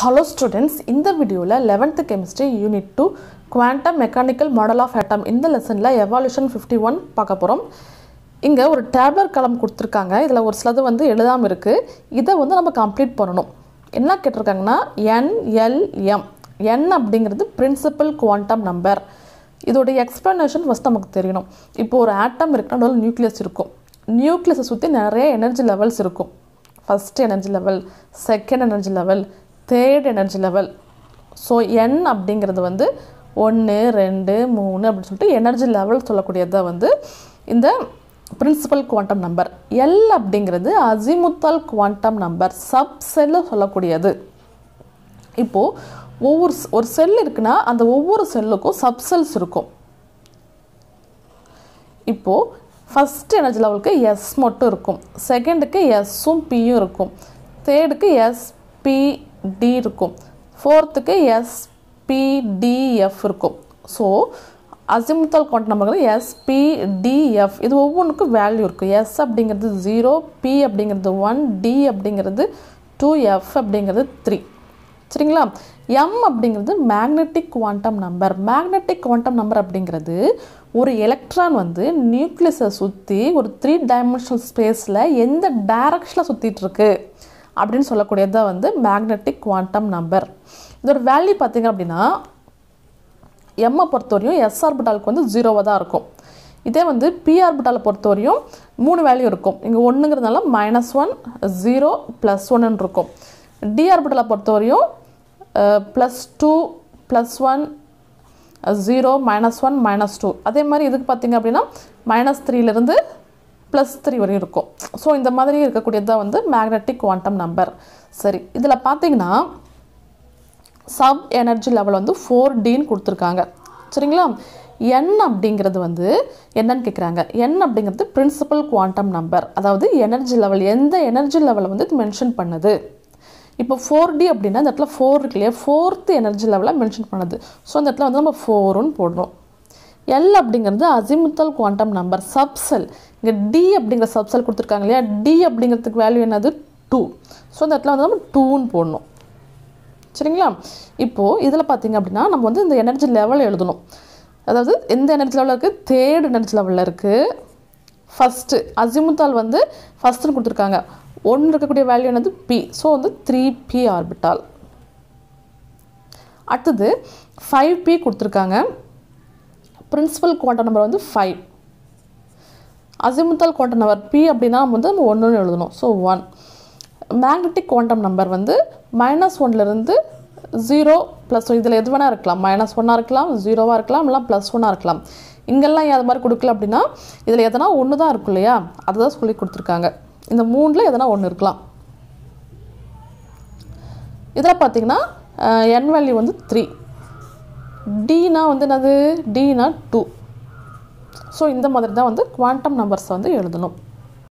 Hello students இந்த வீடியோவில் eleventh chemistry unit two quantum mechanical model of atom இந்த லெசனில் எவால்யூஷன் ஃபிஃப்டி ஒன் பார்க்க போகிறோம் இங்கே ஒரு டேப்லர் கலம் கொடுத்துருக்காங்க. இதில் ஒரு சிலது வந்து எழுதாமல் இருக்குது இதை வந்து நம்ம கம்ப்ளீட் பண்ணணும். என்ன கேட்டிருக்காங்கன்னா என்எல்எம் என் அப்படிங்கிறது பிரின்சிபல் குவாண்டம் நம்பர் இதோடைய எக்ஸ்ப்ளனேஷன் ஃபஸ்ட் நமக்கு தெரியணும். இப்போ ஒரு ஆட்டம் இருக்குன்னா ஒரு நியூக்ளியஸ் இருக்கும். நியூக்ளியஸை சுற்றி நிறைய எனர்ஜி லெவல்ஸ் இருக்கும். First energy level second energy level third energy level. So N அப்படிங்கிறது வந்து ஒன்று ரெண்டு மூணு அப்படின்னு சொல்லிட்டு எனர்ஜி லெவல் சொல்லக்கூடியதை வந்து இந்த பிரின்சிபல் குவாண்டம் நம்பர். எல் அப்படிங்கிறது azimuthal quantum number sub shell சொல்லக்கூடியது. இப்போது ஒவ்வொரு ஒரு செல் இருக்குன்னா அந்த ஒவ்வொரு செல்லுக்கும் சப் செல்ஸ் இருக்கும். இப்போது ஃபஸ்ட் எனர்ஜி லெவலுக்கு எஸ் மட்டும் இருக்கும். செகண்டுக்கு எஸ்ஸும் பியும் இருக்கும். தேர்டுக்கு எஸ் பி டி இருக்கும். ஃபோர்த்துக்கு எஸ்பிடிஎஃப் இருக்கும். So azimuthal quantum number SPDF இது ஒவ்வொன்றுக்கும் வேல்யூ இருக்குது எஸ் அப்படிங்கிறது ஜீரோ பி அப்படிங்கிறது ஒன் டி அப்படிங்கிறது டூ எஃப் அப்படிங்கிறது த்ரீ சரிங்களா? எம் அப்படிங்கிறது magnetic quantum number magnetic quantum number அப்படிங்கிறது ஒரு எலக்ட்ரான் வந்து நியூக்ளியஸை சுற்றி ஒரு த்ரீ டைமென்ஷனல் ஸ்பேஸில் எந்த டைரக்ஷனில் சுற்றிட்டுருக்கு அப்படின்னு சொல்லக்கூடியது தான் வந்து மேக்னெட்டிக் குவாண்டம் நம்பர் இதோட வேல்யூ பார்த்தீங்க அப்படின்னா எம்மை பொறுத்தவரையும் எஸ் ஆர்பிட்டாலுக்கு வந்து ஜீரோவாக தான் இருக்கும். இதே வந்து பி ஆர்பிட்டாலை பொறுத்தவரையும் மூணு வேல்யூ இருக்கும். இங்கே ஒன்றுங்கிறதுனால மைனஸ் ஒன் ஜீரோ ப்ளஸ் ஒன்னு இருக்கும். டி ஆர்பிட்டலை பொறுத்தவரையும் plus two plus one zero minus one minus two அதே மாதிரி இதுக்கு பார்த்தீங்க அப்படின்னா மைனஸ் த்ரீலேருந்து ப்ளஸ் த்ரீ வரையும் இருக்கும். ஸோ இந்த மாதிரி இருக்கக்கூடியது தான் வந்து மேக்னெட்டிக் குவாண்டம் நம்பர் சரி இதில் பார்த்தீங்கன்னா சப் எனர்ஜி லெவல் வந்து ஃபோர் டின்னு கொடுத்துருக்காங்க. சரிங்களா? என் அப்படிங்கிறது வந்து என்னன்னு கேட்குறாங்க என் அப்படிங்கிறது பிரின்சிபல் குவாண்டம் நம்பர் அதாவது எனர்ஜி லெவல் எந்த எனர்ஜி லெவலை வந்து இது மென்ஷன் பண்ணுது? இப்போ ஃபோர் டி அப்படின்னா இந்த இடத்துல ஃபோர் இருக்கு இல்லையா ஃபோர்த்து எனர்ஜி லெவலை மென்ஷன் பண்ணுது. ஸோ இந்த இடத்துல வந்து நம்ம ஃபோருன்னு போடுறோம் எல் அப்படிங்கிறது அசிமுத்தல் குவாண்டம் நம்பர் சப்செல் இங்கே டி அப்படிங்கிற சப்செல் கொடுத்துருக்காங்க இல்லையா? டி அப்படிங்கிறதுக்கு வேல்யூ என்னது? டூ ஸோ இந்த இடத்துல வந்து நம்ம டூன்னு போடணும். சரிங்களா? இப்போது இதில் பார்த்தீங்க அப்படின்னா நம்ம வந்து இந்த எனர்ஜி லெவல் எழுதணும். அதாவது எந்த எனர்ஜி லெவலில் இருக்குது தேர்ட் எனர்ஜி லெவலில் இருக்குது ஃபஸ்ட்டு அசிமுத்தால் வந்து ஃபஸ்ட்டுன்னு கொடுத்துருக்காங்க. ஒன்று இருக்கக்கூடிய வேல்யூ என்னது? பி ஸோ வந்து த்ரீ பி ஆர்பிட்டால் அடுத்தது ஃபைவ் பி கொடுத்துருக்காங்க. பிரின்சிபல் குவாண்டம் நம்பர் வந்து five azimuthal quantum number P அப்படின்னா நம்ம வந்து நம்ம ஒன்றுன்னு எழுதணும். So one magnetic quantum number வந்து மைனஸ் ஒன்லேருந்து ஜீரோ ப்ளஸ் இதில் எது வேணால் இருக்கலாம். மைனஸ் ஒன்னாக இருக்கலாம் ஜீரோவாக இருக்கலாம் இல்லை ப்ளஸ் ஒன்னாக இருக்கலாம். இங்கெல்லாம் ஏன் அது மாதிரி கொடுக்கல அப்படின்னா இதில் எதனா ஒன்று தான் இருக்கும் இல்லையா? அதுதான் சொல்லி கொடுத்துருக்காங்க. இந்த மூணில் எதனா ஒன்று இருக்கலாம். இதில் பார்த்தீங்கன்னா என் வேல்யூ வந்து த்ரீ டீனா வந்து என்னது? டீனா டூ ஸோ இந்த மாதிரி தான் வந்து குவாண்டம் நம்பர்ஸை வந்து எழுதணும்.